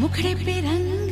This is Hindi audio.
मुखड़े पे रंग